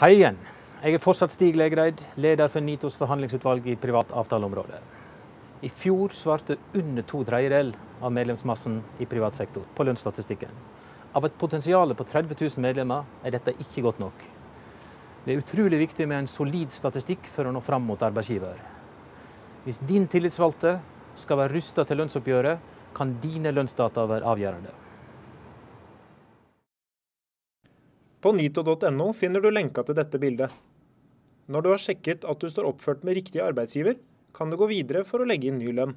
Hei igjen. Jeg er fortsatt Stig Legreid, leder for NITOs forhandlingsutvalg i privat avtaleområde. I fjor svarte under to tredjedel av medlemsmassen i privat sektor på lønnsstatistikken. Av et potensial på 30 000 medlemmer er dette ikke godt nok. Det er utrolig viktig med en solid statistikk for å nå fram mot arbeidsgiver. Hvis din tillitsvalgte skal være rusta til lønnsoppgjøret, kan dine lønnsdata være avgjørende. På nito.no finner du lenka til dette bildet. Når du har sjekket at du står oppført med riktig arbeidsgiver, kan du gå videre for å legge inn ny lønn.